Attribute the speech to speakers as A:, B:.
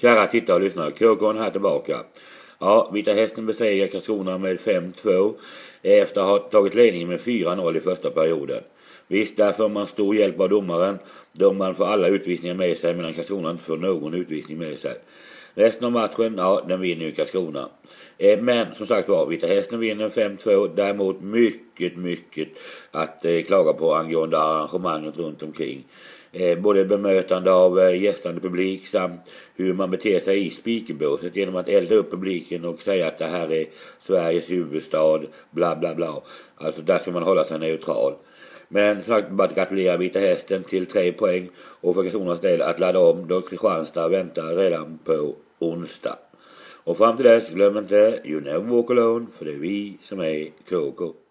A: Kära tittare och lyssnare, KK här tillbaka. Ja, Vita Hästen besegrar Karlskrona med 5-2 efter att ha tagit ledningen med 4-0 i första perioden. Visst, där får man stor hjälp av domaren. då man får alla utvisningar med sig medan Karlskrona inte får någon utvisning med sig. Resten av matchen, ja, den vinner ju Karlskrona. Eh, men som sagt var, Vita Hästen vinner 5-2. Däremot mycket, mycket mycket att eh, klaga på angående arrangemanget runt omkring. Eh, både bemötande av eh, gästande publik samt hur man beter sig i speakerbåset genom att elda upp publiken och säga att det här är Sveriges huvudstad, bla bla bla. Alltså där ska man hålla sig neutral. Men som sagt, bara att gratulera Vita Hästen till tre poäng och för Karlskronas del att ladda om då Kristianstad väntar redan på onsdag. Och fram till dess, glöm inte You never walk alone, för det är vi som är KK.